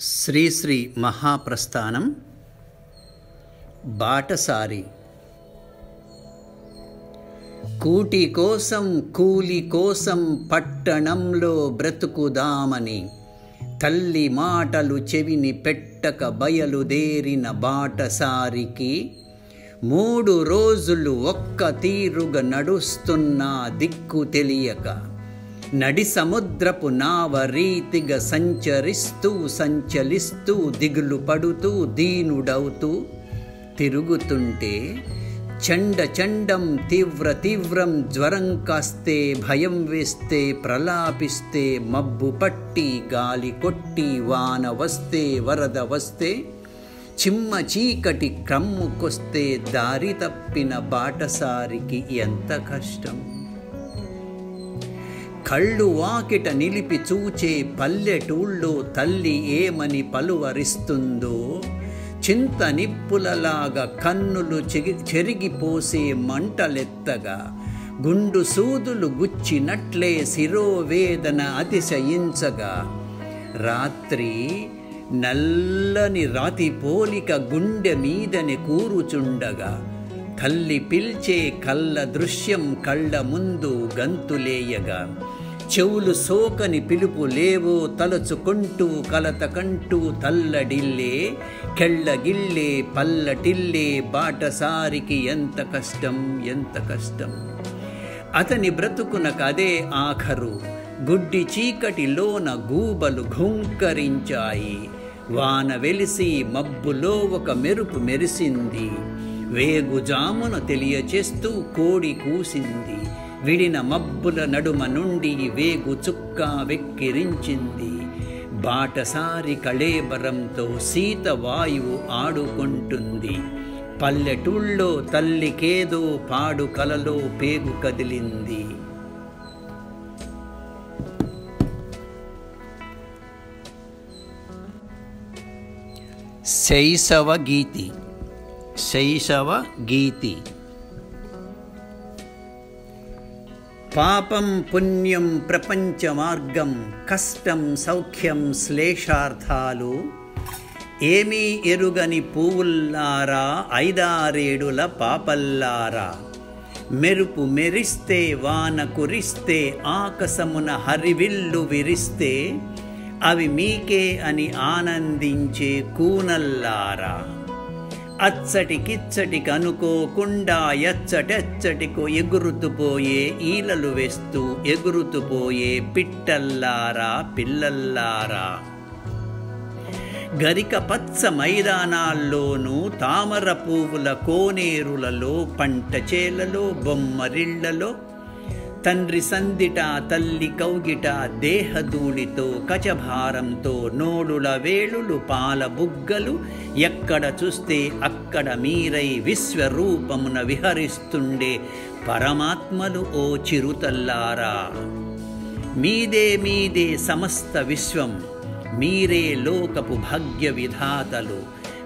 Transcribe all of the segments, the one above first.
శ్రీశ్రీ మహాప్రస్థానం బాటసారి. కూటి కోసం కూలి కోసం పట్టణంలో బ్రతుకుదామని తల్లి మాటలు చెవిని పెట్టక బయలుదేరిన బాటసారికి మూడు రోజులు ఒక్క తీరుగా నడుస్తున్నా దిక్కు తెలియక నడి సముద్రపు నావ రీతిగా సంచరిస్తూ సంచలిస్తూ దిగులు పడుతూ దీనుడవుతూ తిరుగుతుంటే చండ చండం తీవ్ర తీవ్రం జ్వరం కాస్తే భయం వేస్తే ప్రలాపిస్తే మబ్బు పట్టి గాలి కొట్టి వాన వస్తే వరద వస్తే చిమ్మ చీకటి క్రమ్ముకొస్తే దారి తప్పిన బాటసారికి ఎంత కష్టం? కళ్ళు వాకిట నిలిపి చూచే పల్లెటూళ్ళు తల్లి ఏమని పలువరిస్తుందో? చింత నిప్పులలాగా కన్నులు చెరిగిపోసే మంటలెత్తగా గుండు సూదులు గుచ్చినట్లే శిరోవేదన అతిశయించగా. రాత్రి నల్లని రాతి పోలిక గుండె మీదని కూరుచుండగా తల్లి పిల్చే కళ్ళ దృశ్యం కళ్ళ ముందు గంతులేయగా చెవులు సోకని పిలుపు లేవో తలచుకుంటూ కలతకంటూ తల్లడిల్లే కెళ్ళగిల్లే పల్లటిల్లే బాటసారికి ఎంత కష్టం ఎంత కష్టం. అతని బ్రతుకునకదే ఆఖరు గుడ్డి చీకటిలోన గూబలు ఘుంకరించాయి. వాన వెలిసి మబ్బులో ఒక మెరుపు మెరిసింది. వేగుజామున తెలియచేస్తూ కోడి కూసింది. విడిన మబ్బుల నడుమ నుండి వేగు చుక్క వెక్కిరించింది. బాటసారి కళేబరంతో సీత వాయువు ఆడుకుంటుంది. పల్లెటూళ్ళో తల్లికేదో పాడు కలలో పేగు కదిలింది. శైశవ గీతి శైశవ గీతి. పాపం పుణ్యం ప్రపంచ మార్గం కష్టం సౌఖ్యం శ్లేషార్థాలు ఏమీ ఎరుగని పువ్వుల్లారా ఐదారేడుల పాపల్లారా. మెరుపు మెరిస్తే వాన కురిస్తే ఆకసమున హరివిల్లు విరిస్తే అవి మీకే అని ఆనందించే కూనల్లారా. అచ్చటి కిచ్చటి అనుకోకుండా ఎచ్చటెచ్చటికు ఎగురుతుపోయే ఈలలు వేస్తూ ఎగురుతుపోయే పిట్టల్లారా పిల్లల్లారా. గరిక పచ్చ మైదానాల్లోనూ తామర పువ్వుల కోనేరులలో పంట చేలలో బొమ్మరిళ్ళలో తండ్రి సందిట తల్లి కౌగిట దేహధూళితో కచభారంతో నోడుల వేళులు పాల బుగ్గలు ఎక్కడ చూస్తే అక్కడ మీరై విశ్వరూపమున విహరిస్తుండే పరమాత్మలు ఓ చిరుతల్లారా. మీదే మీదే సమస్త విశ్వం మీరే లోకపు భాగ్య విధాతలు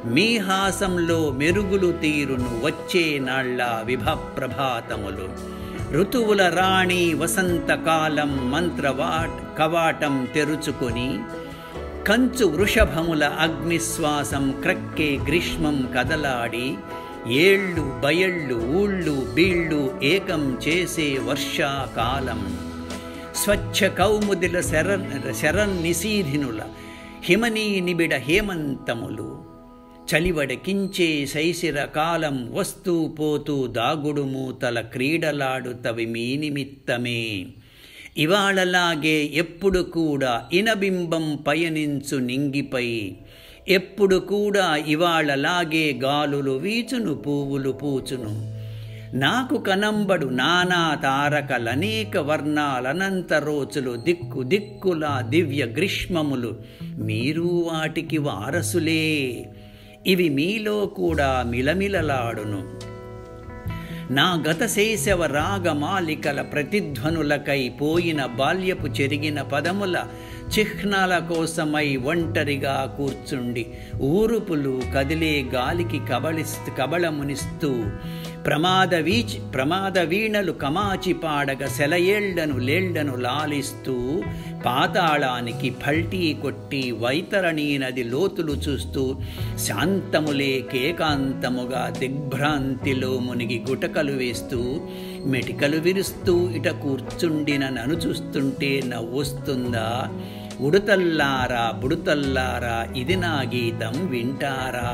మీ హాసంలో మెరుగులు తీరును వచ్చే నాళ్ళ విభప్రభాతములు ఋతువుల రాణి వసంతకాలం మంత్రవాట్ కవాటం తెరుచుకొని కంచు వృషభముల అగ్నిశ్వాసం క్రక్కే గ్రీష్మం కదలాడి ఏళ్ళు బయళ్ళు ఊళ్ళు బీళ్ళు ఏకం చేసే వర్షాకాలం. స్వచ్ఛ కౌముదిల శర శరన్నిసీధినుల హిమనీ నిబిడ హేమంతములు చలివడకించే శైశిర కాలం వస్తూ పోతూ దాగుడు మూతల క్రీడలాడుతవి మీ నిమిత్తమే. ఇవాళలాగే ఎప్పుడు కూడా ఇనబింబం పయనించు నింగిపై. ఎప్పుడు కూడా ఇవాళలాగే గాలులు వీచును పువ్వులు పూచును. నాకు కనంబడు నానా తారకలనేక వర్ణాలనంత రోజులు దిక్కు దిక్కుల దివ్య గ్రీష్మములు మీరు వాటికి వారసులే. ఇవి మీలో కూడా మిలమిలలాడును. నా గత శేషవ రాగమాలికల ప్రతిధ్వనులకై పోయిన బాల్యపు చెరిగిన పదముల చిహ్నాల కోసమై ఒంటరిగా కూర్చుండి ఊరుపులు కదిలే గాలికి కబళిస్తూ కబళమునిస్తూ ప్రమాద వీచి ప్రమాద వీణలు కమాచి పాడగ సెలయేళ్ళను లేళ్ళను లాలిస్తూ పాతాళానికి ఫల్టీ కొట్టి వైతరణీ నది లోతులు చూస్తూ శాంతములే కేకాంతముగా దిగ్భ్రాంతిలో మునిగి గుటకలు వేస్తూ మెటికలు విరుస్తూ ఇట కూర్చుండిన నన్ను చూస్తుంటే నవ్వొస్తుందా? ఉడుతల్లారా బుడుతల్లారా ఇది నా గీతం వింటారా?